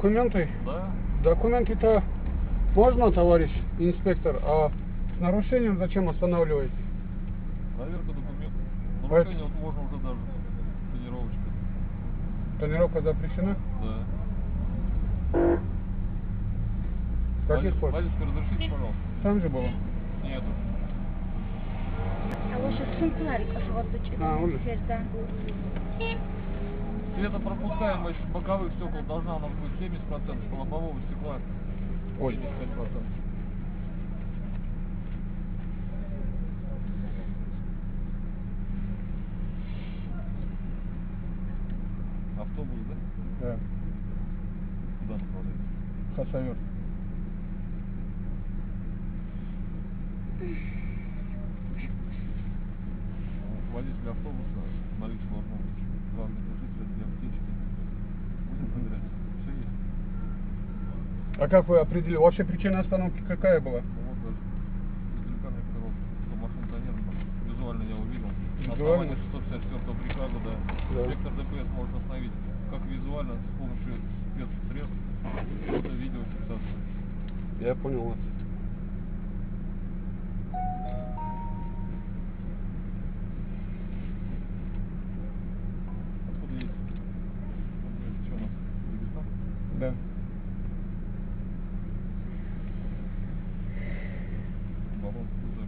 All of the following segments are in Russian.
Документы? Да? Документы-то можно, товарищ инспектор, а с нарушением зачем останавливаете? Проверка документов. А Нарушение вот можно уже даже тренировочка. Тонировка запрещена? Да. Каких пор? Водитель, разрешите, пожалуйста? Там же было. Нет. А лучше сумку отдуть. А, уже. Да. Светопропускаемость боковых стекол должна у нас быть 70%, по лобового стекла Ой. 75%. Автобус, да? Да. Куда направляется? Хасавер. Ну, Водитель автобуса, наличие быть. Два жителя, две аптечки. Будем проверять. Все есть. А как вы определили? Вообще причина остановки какая была? Вот даже издалека мне показалось, что машина тонирована. Визуально я увидел. На Визуально? основании 654 приказа, да. Да. Инспектор ДПС может остановить как визуально с помощью спецсредств, фото, видео, фиксацию. Я понял вас. Откуда есть? Это что у нас? Дагестан? Да. Баллон всё, да?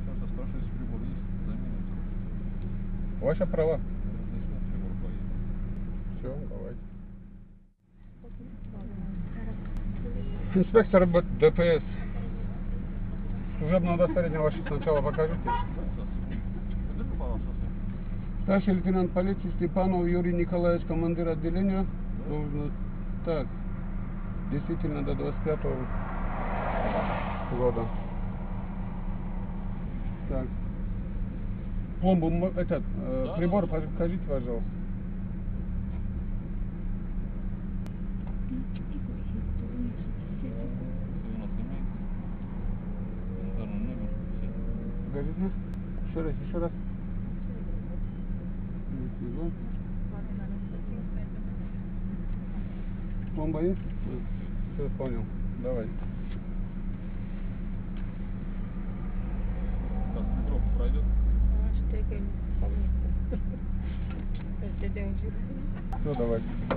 Сейчас я спрашиваю, если прибор есть, заменим. Ваши права. Начнем прибор поедем. Все, давайте. Инспектор ДПС. Служебное удостоверение ваше сначала покажите. Старший лейтенант полиции Степанов Юрий Николаевич, командир отделения. Должно... Так, действительно до 25 года. Так. Пломбу, этот, э, Да, прибор да. покажите, пожалуйста. Еще раз, еще раз. Пломба есть? Все, понял. Давай. Сейчас фильтровка пройдет. Все, давайте.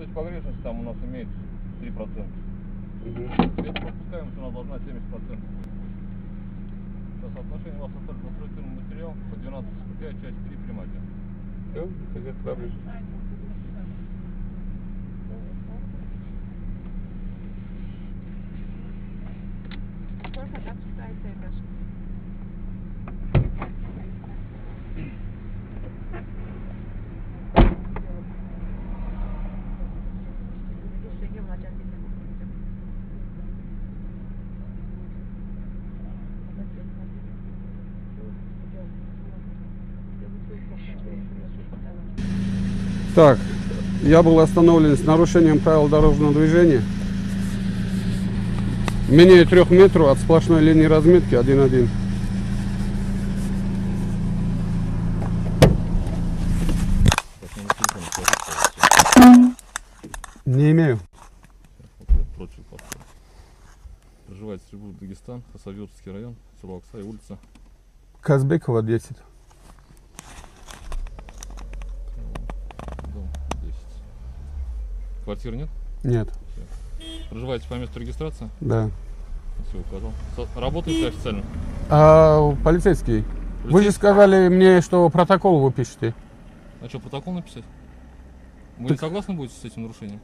То есть погрешность там у нас имеется 3%. Мгм. Цвет пропускаемость у нас должна 70%. Сейчас отношение у вас конструктивный материал по 12.5, часть 3 примате. Все, без Так, я был остановлен с нарушением правил дорожного движения. Менее трех метров от сплошной линии разметки 1-1. Не имею. Прочую паспорт. Проживает Республика Дагестан, Хасавюртский район, село Оксай, улица. Казбекова 10. Дом 10. Квартиры нет? Нет, Проживаете по месту регистрации? да. Все указал. Работаете официально? А, полицейский, вы же Полицейский? сказали мне, что протокол вы пишете. А что, протокол написать? Вы Так- не согласны будете с этим нарушением?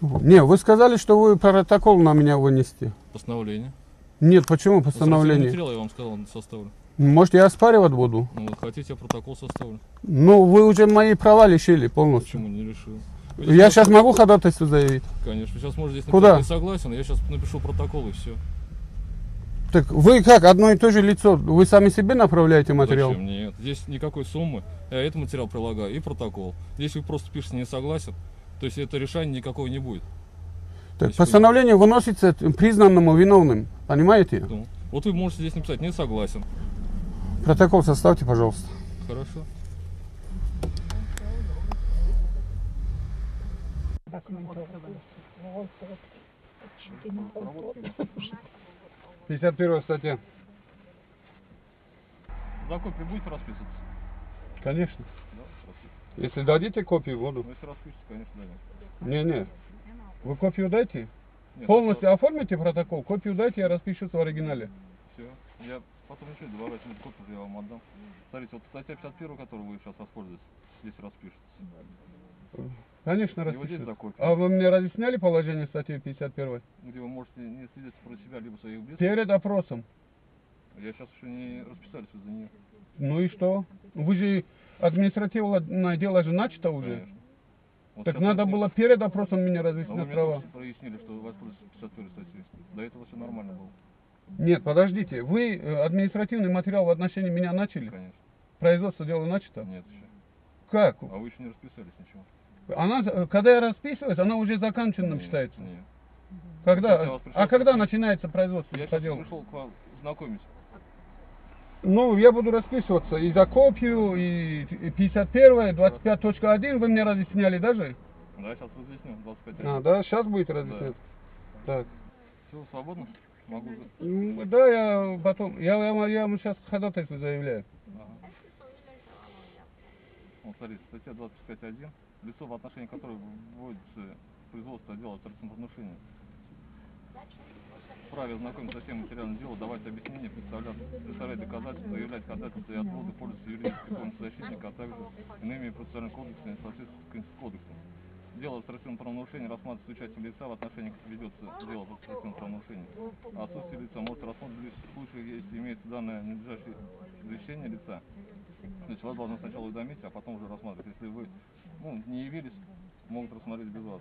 Не, вы сказали, что вы протокол на меня вынести. Постановление. Нет, почему постановление? материал я вам сказал, составлю. Может, я оспаривать буду? Ну, вот хотите, я протокол составлю. Ну, вы уже мои права лишили полностью. Почему не решил? Вы Я здесь сейчас могу ходатайство заявить? Конечно. Вы сейчас можете здесь Куда? написать не согласен, я сейчас напишу протокол и все. Так вы как, одно и то же лицо, вы сами себе направляете материал? Зачем? Нет. Здесь никакой суммы. Я этот материал прилагаю и протокол. Если вы просто пишете не согласен, то есть это решение никакого не будет. Так, Если вы- постановление выносится признанному виновным, понимаете? Ну, вот вы можете здесь написать не согласен. Протокол составьте, пожалуйста. Хорошо. Пятьдесят первая статья. За копию будете расписываться? Конечно. Да. Если дадите копию, буду. Ну, если распишетесь, конечно, дадим. Не-не. Вы копию дайте? Нет, Полностью оформите протокол, копию дайте, я распишусь в оригинале. Все. Я потом ничего не добавлю, эту копию я вам отдам. Смотрите, вот статья 51, которую вы сейчас воспользуетесь, здесь распишется. Конечно, вот распишусь. за. А вы мне разъясняли положение статьи 51? Где вы можете не следить про себя, либо своих близких. Перед опросом. Я сейчас еще не расписались из-за нее. Ну и что? Вы же административное дело же начато уже. Конечно. Вот Так надо было перед опросом мне А вы разъяснять мне права. что прояснили, что вы воспользуетесь 51 статьей. До этого все нормально было. Нет, подождите. Вы э, административный материал в отношении меня начали? Конечно. Производство дела начато? Нет еще. Как? А вы еще не расписались ничего. Она, э, когда я расписываюсь, она уже законченным Нет, считается. Нет. Когда? А когда начинается производство Я сейчас пришел к вам знакомить. Ну, я буду расписываться и за копию, и и 51, 25.1 вы мне разъясняли даже? Да, сейчас разъясню. 25 А, да, сейчас будет разъяснять. Так. Все, свободно? Могу. Да, я потом, я, я, я вам сейчас ходатайство заявляю. Ага. Вот, смотрите, статья 25.1. Лицо, в отношении которого вводится производство дела о правонарушении. Вправе ознакомиться со всем материалом дела, давать объяснения, представлять, представлять доказательства, заявлять ходатайства и отводы, пользоваться юридической помощью защитника, а также иными процессуальными кодексами в соответствии с Конституционным кодексом. Дело о административном правонарушении рассматривается с лица, в отношении которого ведется дело об административном правонарушении. Отсутствие лица может рассмотреть в случае, если имеется данное ненадлежащее извещение лица. Значит, вас должны сначала уведомить, а потом уже рассматривать. Если вы ну, не явились, могут рассмотреть без вас.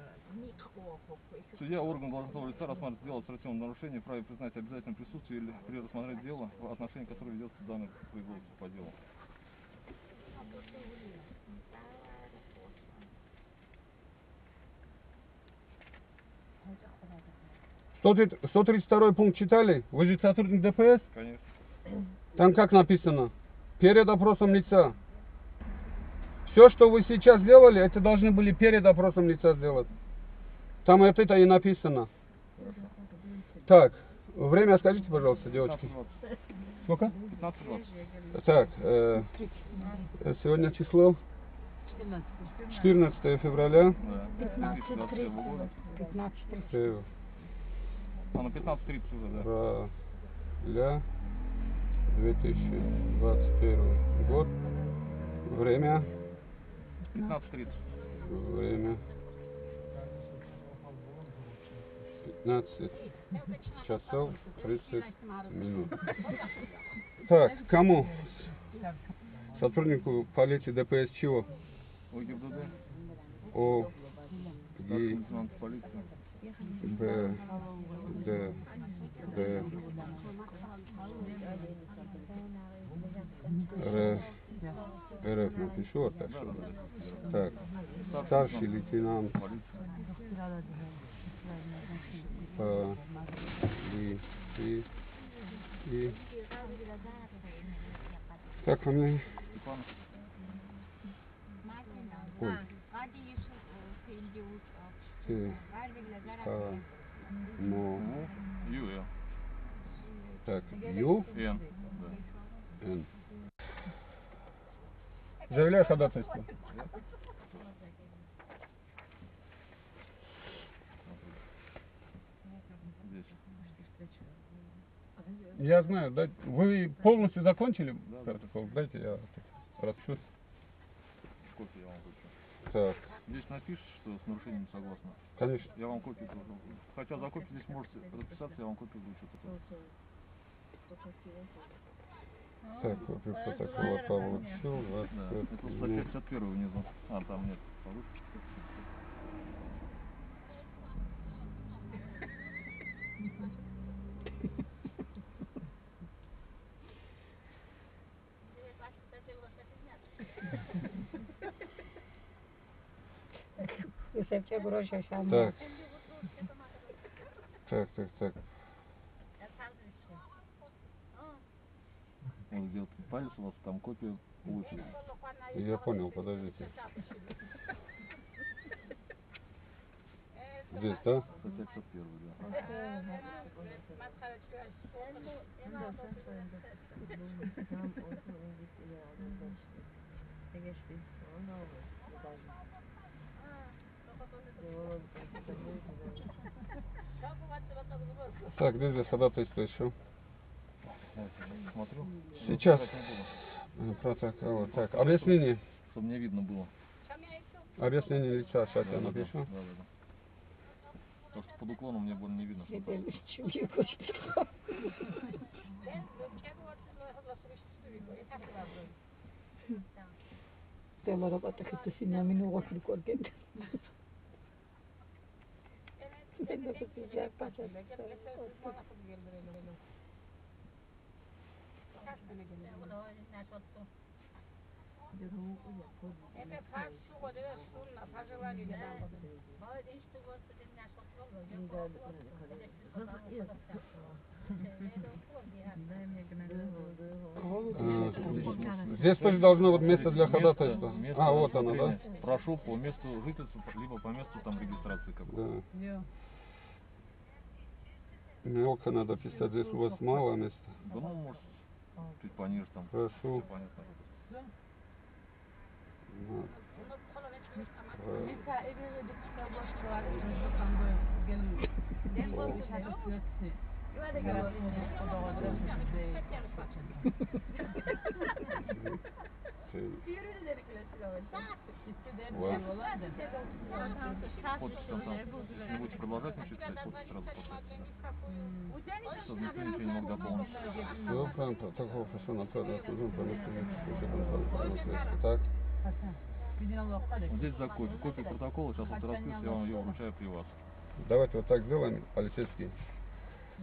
Судья, орган должностного лица рассматривает дело о административном нарушении, вправе признать обязательным присутствие или при рассмотрении дела, в отношении которого ведется данное производство по делу. 132 пункт читали? Вы же сотрудник ДПС? Конечно. Там как написано? Перед опросом лица. Все, что вы сейчас сделали, это должны были перед опросом лица сделать. Там это, это и написано. Так, время скажите, пожалуйста, девочки. Сколько? 15.20. Так, э, сегодня число? 14 февраля. 15.30. 15.30. Э, а, на 15.30 уже, да? Февраля 2021 год. Время? 15.30. Время? 15 часов 30 минут. Так, кому? Сотруднику полиции ДПС чего? О Полиции. Б, Д, Д, Р, РФ напишу, так Да, что. Так, старший лейтенант полиции. полиции и... Как фамилия? Степанов. Ой, ты, а, но, ЮЭ. так, Ю. Н. Заявляю ходатайство. Я знаю, да, вы полностью закончили протокол? Дайте я распишусь. Я вам. Так, Здесь напишешь, что с нарушением согласны. конечно. Я вам копию тоже. Хотя за копию здесь можете расписаться, я вам копию вручу. Так, копию протокола получил, Да. 25 Это минут. статья 51 внизу. А, там нет. Повыше. Sepçe groşa şamma. Так. Так, так, так. Вот сделать палец у вас, там копия получится. Я понял, подождите. Здесь, да? Статья 51, да. Так, где здесь ходатайство еще? Я смотрю. Сейчас. Протокол. Так, объяснение. Чтобы мне видно было. Объяснение лица. Сейчас я Да, да, напишу. Да, да, да. Потому что под уклоном мне было не видно. что там. Çünkü koştu. Dolara batık etti sinemini okul Э, Здесь тоже должно быть место для ходатайства. А, вот оно, да? Прошу по месту жительства, либо по месту там регистрации какой. Да. Мелко надо писать, здесь у вас мало места. Да ну, может, чуть пониже там. Всё понятно. Подпись там, будете продолжать подпись сразу поставьте. Да. Чтобы никто ничего не мог дополнить. Все правильно, протокол фасона по месту жительства. Так, Здесь за копию. Копию протокола, сейчас вот расписываю, я вам ее вручаю при вас. давайте вот так сделаем, полицейский.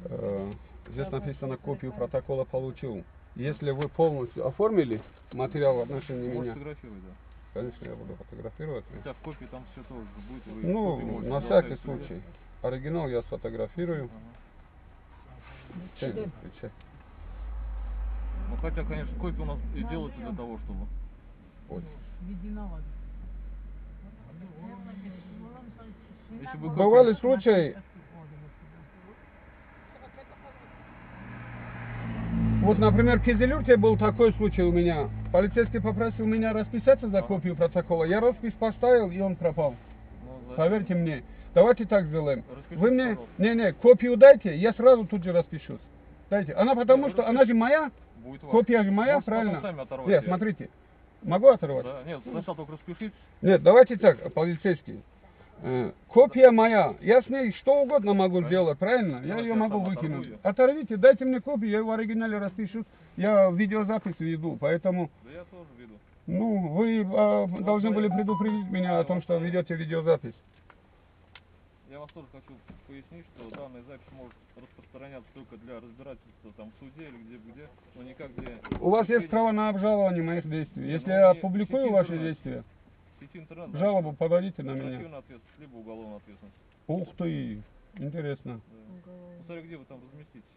Э, Здесь написано копию протокола получил. Если вы полностью оформили материал в отношении меня, фотографировать, да. конечно, я буду фотографировать. Хотя в копии там все тоже будет. Ну, на всякий случай. Оригинал я сфотографирую. Ага. Печать. Ну хотя, конечно, копии у нас и делаются для того, чтобы. Если бы Бывали случаи, вот, например, в Кизилюрте был такой случай у меня. Полицейский попросил меня расписаться за копию протокола. Я роспись поставил, и он пропал. Ну? Поверьте мне. Давайте так сделаем. Распишитесь, Вы мне, пожалуйста. не-не, копию дайте, я сразу тут же распишусь. Дайте. Она потому Нет, что, она же моя, Будет вам. копия же моя, потом правильно? сами оторвать Нет, смотрите. Могу оторвать? Да, нет, сначала только распишитесь. Нет, давайте так, полицейский. Э, Копия моя. Я с ней что угодно могу Конечно. сделать, правильно? Я Давайте ее я могу сам выкинуть. оторву её. Оторвите, дайте мне копию, я в оригинале распишу. Я видеозапись веду, поэтому, Да я тоже веду. ну, вы а, должны были предупредить меня о том, что ведете видеозапись. Я вас тоже хочу пояснить, что данная запись может распространяться только для разбирательства там в суде или где где, но никак где. У вас есть право на обжалование моих действий. Если ну, я опубликую ваши действия, да, жалобу подадите на меня. ответственность, либо уголовная ответственность. Ух ты, интересно. Да. Смотри, где вы там разместитесь.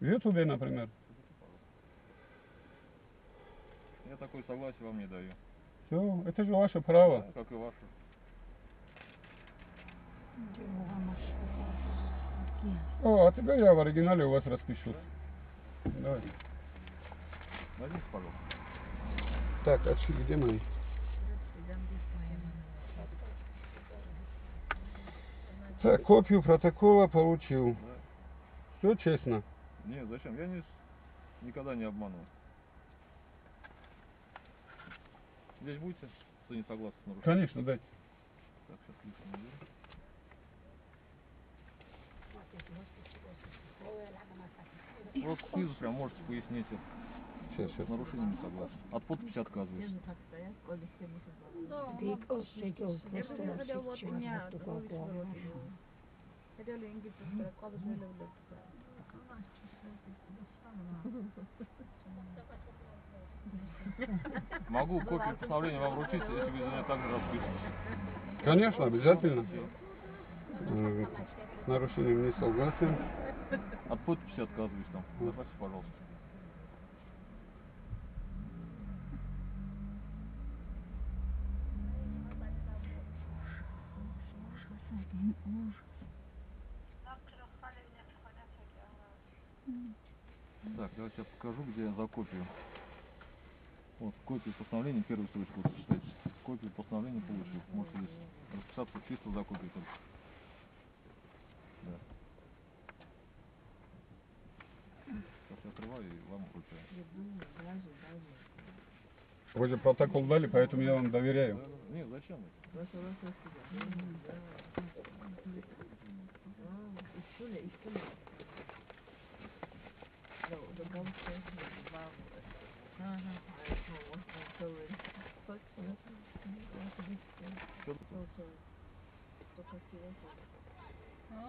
В Ютубе, например. Я такое согласие вам не даю. Все, это же ваше право. Ну, как и ваше. О, а теперь я в оригинале у вас распишусь. Давай. Найдите, пожалуйста. Так, а чё, где мои? Так, копию протокола получил. Да. Все честно. Не, зачем? Я не, никогда не обманывал. Здесь будете, кто не согласен? Конечно, дайте. Так, сейчас лишнее. Вот снизу прям можете пояснить, Сейчас, сейчас. с нарушением не согласен. От подписи отказываюсь. Büyük. Могу копию постановления вам вручить, если вы за нее также распишетесь. Конечно, обязательно. Нарушением не согласен. От подписи отказываюсь там. Добавьте, пожалуйста. Так, давайте я покажу, где я за копию. Вот, копию постановления, первую строчку вот читайте. Копию постановления получил. Можете здесь расписаться чисто за копию только. Да. Сейчас я открываю и вам вручаю. Вы же протокол дали, поэтому я вам доверяю. Не, зачем это?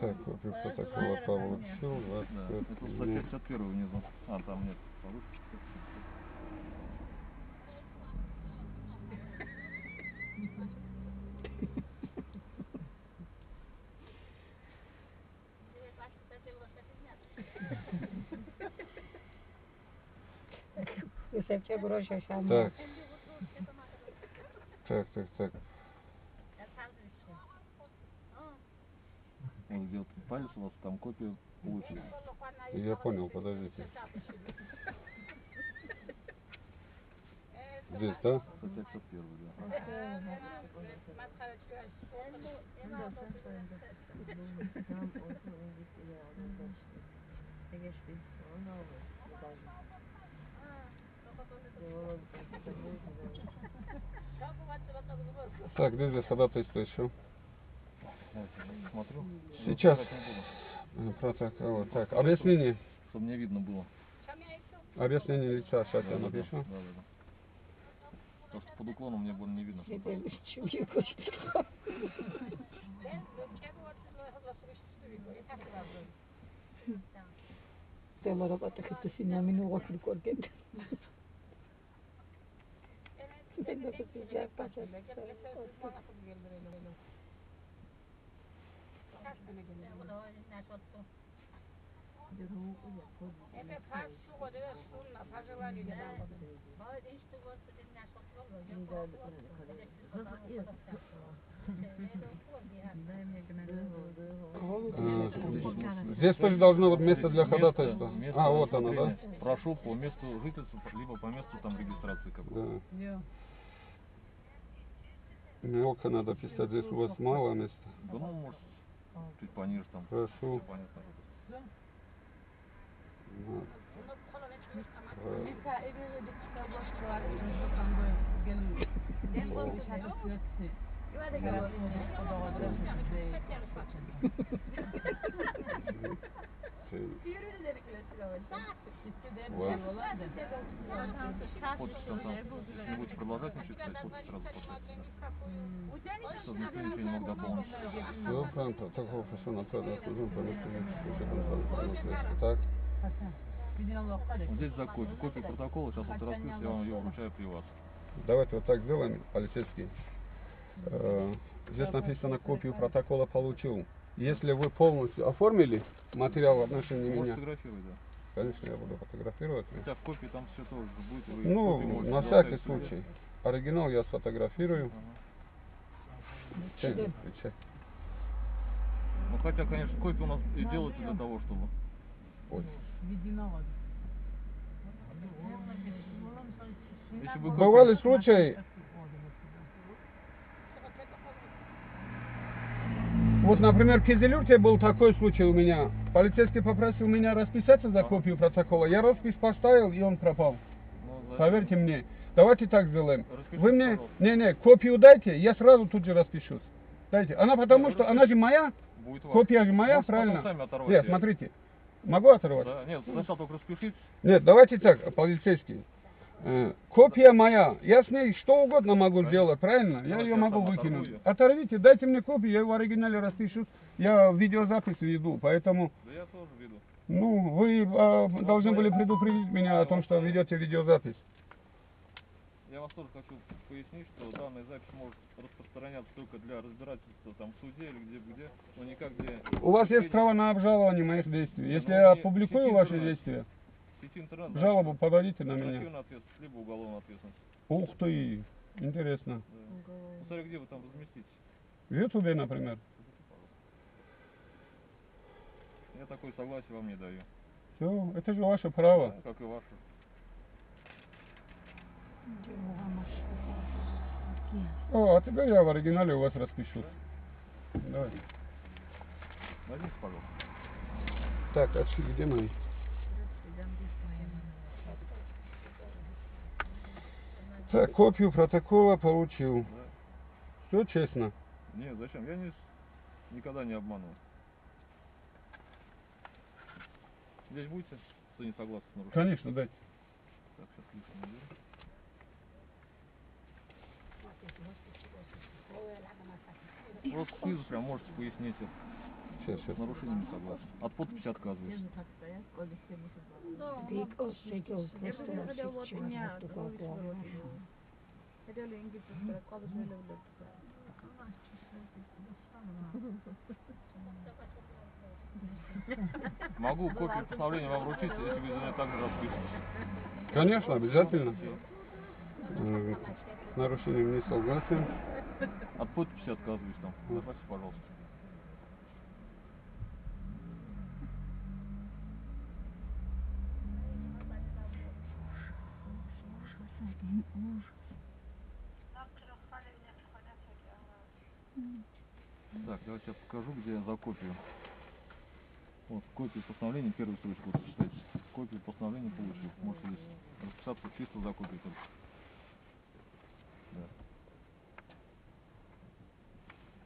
Так, копию протокола получил. вас Да, это это не- статья 51 внизу. А, там нет. Повыше. Висевче гроші, що Так. Так, так, так. Вот вот палец у вас, там копия получена. Я понял, подождите. Здесь, да? Статья 51, да. Так, здесь ходатайство еще? Смотрю. Сейчас. Э, Протокол. Так, объяснение. Чтобы мне видно было. Объяснение лица. Сейчас я напишу. Да, да, да. Потому что под уклоном мне было не видно. что там. Tellara batık etti sinemini okul korken. Ben de. Здесь тоже должно быть место для ходатайства. А, вот оно, да? Прошу по месту жительства, либо по месту там регистрации какой Да. Мелко надо писать, здесь у вас мало места. Да ну, может, чуть пониже там. Прошу. Всё понятно. Şey, вот. Подпись там, будете продолжать писать, подпись сразу поставьте. Чтобы никто ничего не мог дополнить. Все, прям протокол пошел на продаж, нужен помещение. Так, Вот здесь за копию. Копию протокола, сейчас вот расписываю, я вам ее вручаю при вас. давайте вот так сделаем, полицейский. Э, Здесь написано копию протокола получил. Если вы полностью оформили материал в отношении меня, фотографировать, да. конечно, я буду фотографировать. Хотя в копии там все тоже же будет. Вы Ну, можете на всякий случай. Оригинал я сфотографирую. Ага. Печать, печать. Ну хотя, конечно, копии у нас и делаются для того, чтобы... Если бы Бывали случаи, вот, например, в Кизилюрте был такой случай у меня. Полицейский попросил меня расписаться за копию протокола. Я распись поставил, и он пропал. Ну? Поверьте мне. Давайте так сделаем. Вы мне, пожалуйста. не-не, копию дайте, я сразу тут же распишусь. Дайте. Она потому Ну, что, она же моя, копия же моя, правильно? Нет, смотрите. Могу оторвать? Да, нет, сначала только распишитесь. Нет, давайте так, полицейский. Э, Копия моя. Я с ней что угодно могу Правильно. сделать, правильно? Я Давайте ее я могу выкинуть. её. Оторвите, дайте мне копию, я в оригинале распишу. Я видеозапись веду, поэтому, Да я тоже веду. ну, вы э, должны были предупредить меня о том, что ведете видеозапись. Я вас тоже хочу пояснить, что данная запись может распространяться только для разбирательства там в суде или где где, но никак для... У вас есть право на обжалование моих действий. Если Ну, я опубликую ваши действия, да, жалобу подадите на меня. ответственность, либо уголовная ответственность. Ух ты, интересно. Да. Смотри, где вы там разместитесь. В Ютубе, например. Я такое согласие вам не даю. Все, это же ваше право. Ну, как и ваше. О, а теперь я в оригинале у вас распишусь. Давай. Найдите, пожалуйста. Так, а где мои? Так, копию протокола получил. Да. Все честно. Нет, зачем? Я не, с- никогда не обманывал. Здесь будете, кто не согласен с нарушением? Конечно, дайте. Так, сейчас лишнее уберу. Просто снизу прям можете пояснить, это, Сейчас, сейчас. с нарушением не согласен. От подписи отказываюсь. Могу копию постановления вам вручить, если вы за меня также распишетесь. Конечно, обязательно. С нарушением не согласен. От подписи отказываюсь там. Добавьте, пожалуйста. Так, давайте я покажу, где я за копию. Вот, копию постановления, первую строчку, вот. Копию постановления получил. Можете здесь расписаться чисто за копию только. Да.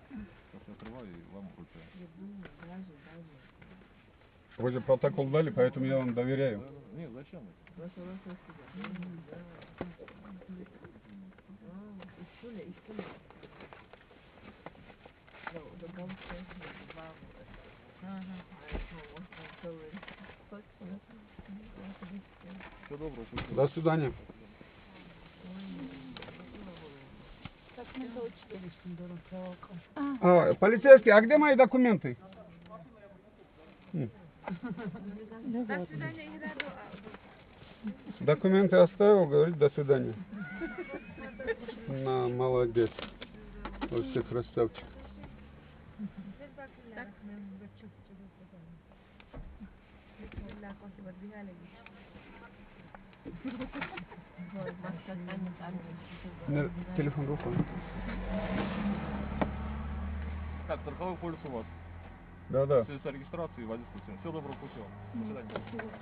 Сейчас я отрываю и вам вручаю. Вы же протокол дали, поэтому я вам доверяю. Нет, зачем До свидания. А, полицейский, а где мои документы? М, До свидания, Документы оставил, говорит до свидания. На, молодец. Вообще красавчик. Не, Телефон рукой. Так, страховой полис у вас. Да, да. Все, регистрацией, водительскую. Все, доброго пути вам. До свидания. Спасибо.